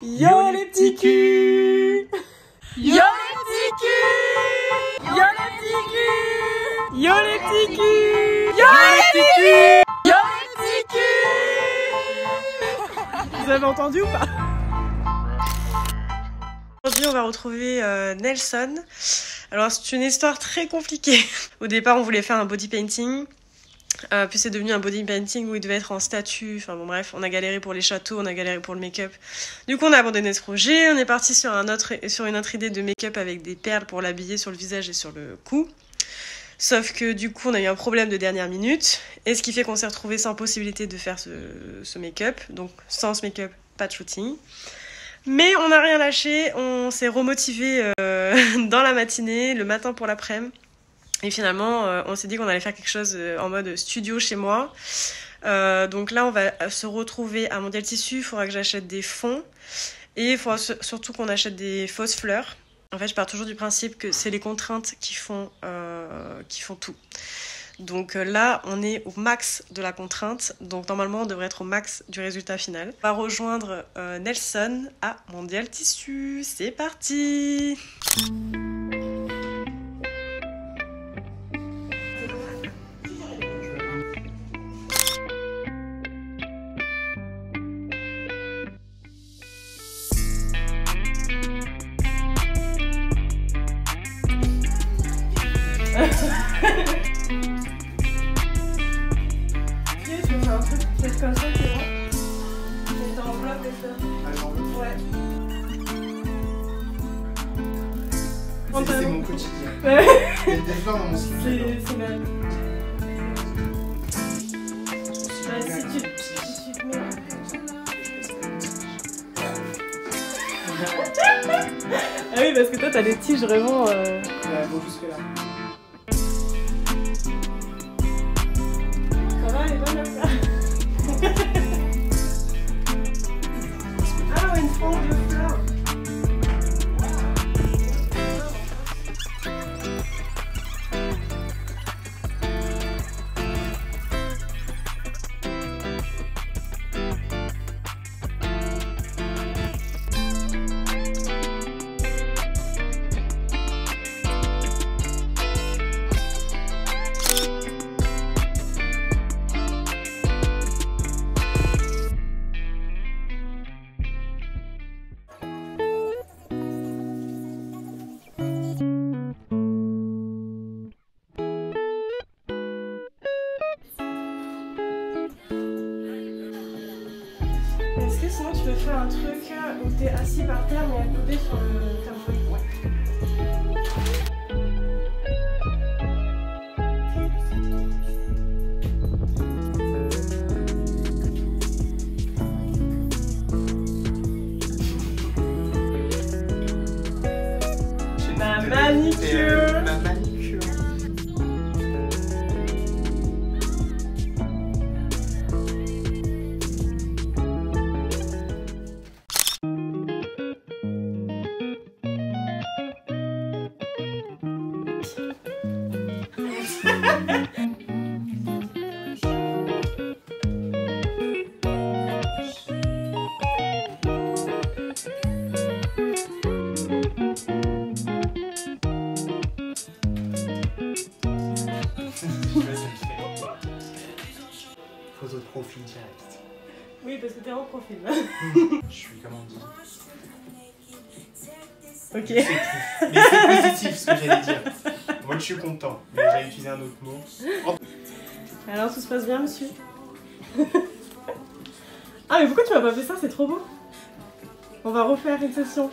Yo les petits culs. Yo les petits culs. Yo les petits culs. Yo les petits culs. Yo les petits culs. Yo les petits culs. Vous avez entendu ou pas? Aujourd'hui, on va retrouver euh, Nelson. Alors, c'est une histoire très compliquée. Au départ, on voulait faire un body painting. Euh, puis c'est devenu un body painting où il devait être en statue. Enfin bon bref, on a galéré pour les châteaux, on a galéré pour le make-up. Du coup on a abandonné ce projet, on est parti sur, un autre, sur une autre idée de make-up avec des perles pour l'habiller sur le visage et sur le cou. Sauf que du coup on a eu un problème de dernière minute, et ce qui fait qu'on s'est retrouvé sans possibilité de faire ce, make-up. Donc sans ce make-up, pas de shooting. Mais on n'a rien lâché, on s'est remotivé euh, dans la matinée, le matin pour l'après-midi. Et finalement, euh, on s'est dit qu'on allait faire quelque chose euh, en mode studio chez moi. Euh, donc là, on va se retrouver à Mondial Tissu. Il faudra que j'achète des fonds. Et il faudra surtout qu'on achète des fausses fleurs. En fait, je pars toujours du principe que c'est les contraintes qui font, qui font tout. Donc là, on est au max de la contrainte. Donc normalement, on devrait être au max du résultat final. On va rejoindre Nelson à Mondial Tissu. C'est parti Tu peux faire un truc peut-être comme ça, c'est. Ouais. Mon quotidien. Il y a des fleurs dans mon slip. C'est. Bah, si tu, si tu te mets... Ah oui, parce que toi, t'as des tiges vraiment... euh, Ouais, bon, jusque là. Ça va, elle est bonne la tu peux faire un truc où t'es assis par terre mais accoudé sur le thermomètre Ma Photo de profil direct. Oui, parce que t'es en profil. Je suis, comment on dit ok. Mais c'est positif ce que j'allais dire. Moi je suis content, mais j'allais utiliser un autre mot. Alors, tout se passe bien, monsieur? Ah, mais pourquoi tu m'as pas fait ça? C'est trop beau. On va refaire une session.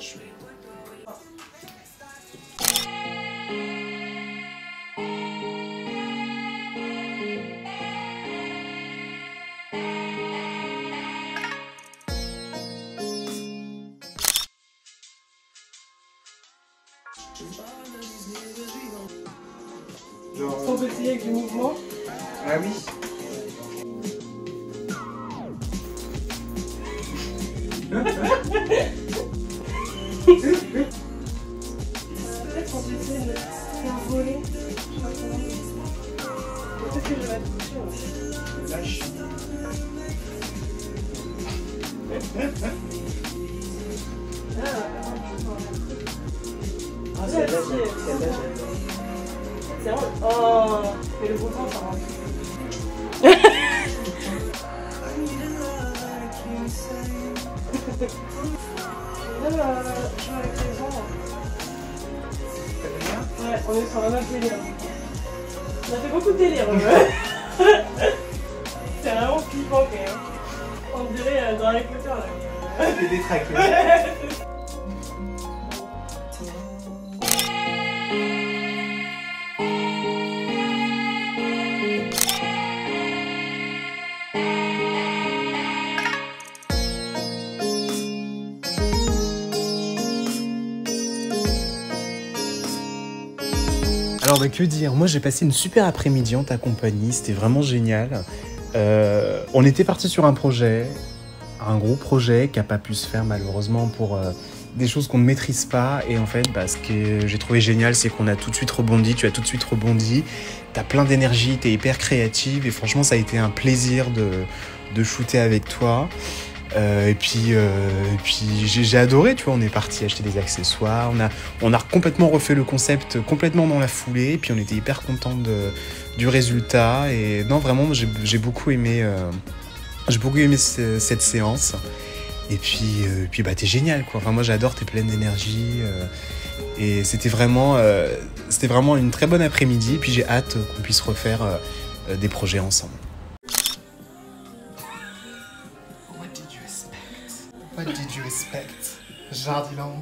Sans pétiller avec du mouvement euh, Ah oui Peut-être qu'on peut de faire voler. Peut-être que je vais. Lâche. Ah, c'est lâché. C'est. Oh Mais le mouvement, ça rend. Là, je joue avec les gens. Ouais, on est sur un autre délire. On a fait beaucoup de délire. C'est vraiment flippant quand même. On dirait euh, dans Potter là. C'est détraqué. Alors bah, que dire Moi j'ai passé une super après-midi en ta compagnie, c'était vraiment génial. Euh, on était parti sur un projet, un gros projet qui n'a pas pu se faire malheureusement pour euh, des choses qu'on ne maîtrise pas. Et en fait, bah, ce que j'ai trouvé génial, c'est qu'on a tout de suite rebondi, tu as tout de suite rebondi, tu as plein d'énergie, tu es hyper créative et franchement ça a été un plaisir de, de shooter avec toi. Euh, et puis, euh, j'ai adoré, tu vois, on est parti acheter des accessoires, on a, complètement refait le concept complètement dans la foulée, et puis on était hyper content de, du résultat. Et non, vraiment, j'ai beaucoup aimé, euh, j'ai beaucoup aimé ce- cette séance. Et puis, euh, puis bah, t'es génial, quoi. Enfin, moi, j'adore, t'es pleine d'énergie. euh, et c'était vraiment, euh, c'était vraiment une très bonne après-midi. Et puis j'ai hâte qu'on puisse refaire euh, euh, des projets ensemble. What did you expect? What